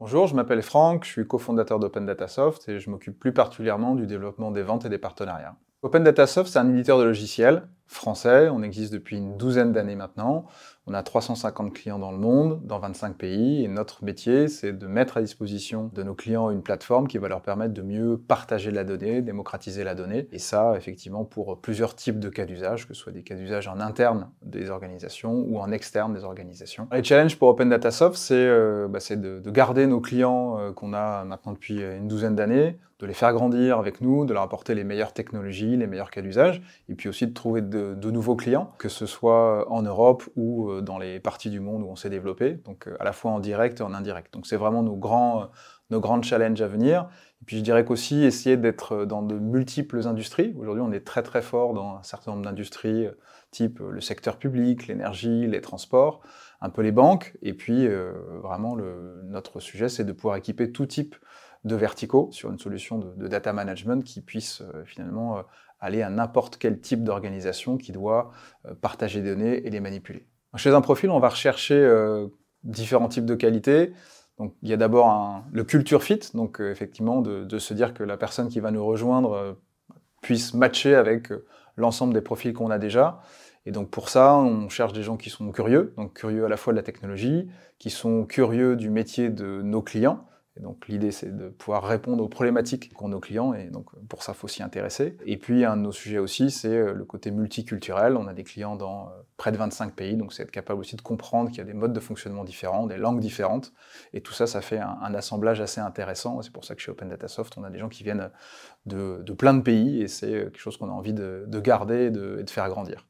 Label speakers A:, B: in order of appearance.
A: Bonjour, je m'appelle Franck, je suis cofondateur d'Open Data Soft et je m'occupe plus particulièrement du développement des ventes et des partenariats. Open Data Soft, c'est un éditeur de logiciels français, on existe depuis une douzaine d'années maintenant. On a 350 clients dans le monde, dans 25 pays, et notre métier, c'est de mettre à disposition de nos clients une plateforme qui va leur permettre de mieux partager la donnée, démocratiser la donnée, et ça, effectivement, pour plusieurs types de cas d'usage, que ce soit des cas d'usage en interne des organisations ou en externe des organisations. Les challenges pour Open Data Soft, c'est euh, bah, de, de, garder nos clients euh, qu'on a maintenant depuis une douzaine d'années, de les faire grandir avec nous, de leur apporter les meilleures technologies, les meilleurs cas d'usage, et puis aussi de trouver de de, nouveaux clients, que ce soit en Europe ou euh, dans les parties du monde où on s'est développé, donc euh, à la fois en direct et en indirect. Donc c'est vraiment nos grands, euh, nos grands challenges à venir. Et puis je dirais qu'aussi essayer d'être dans de multiples industries. Aujourd'hui, on est très très fort dans un certain nombre d'industries, type le secteur public, l'énergie, les transports, un peu les banques. Et puis vraiment, notre sujet, c'est de pouvoir équiper tout type de verticaux sur une solution de, data management qui puisse finalement aller à n'importe quel type d'organisation qui doit euh, partager des données et les manipuler. Chez un profil, on va rechercher euh, différents types de qualités. Donc, il y a d'abord le culture fit, donc euh, effectivement de, se dire que la personne qui va nous rejoindre puisse matcher avec l'ensemble des profils qu'on a déjà. Et donc pour ça, on cherche des gens qui sont curieux, donc curieux à la fois de la technologie, qui sont curieux du métier de nos clients, donc l'idée, c'est de pouvoir répondre aux problématiques qu'ont nos clients, et donc pour ça, il faut s'y intéresser. Et puis un de nos sujets aussi, c'est euh, le côté multiculturel. On a des clients dans euh, près de 25 pays, donc c'est être capable aussi de comprendre qu'il y a des modes de fonctionnement différents, des langues différentes, et tout ça, ça fait un, assemblage assez intéressant. C'est pour ça que chez Open Data Soft, on a des gens qui viennent de, plein de pays, et c'est quelque chose qu'on a envie de, garder et de faire grandir.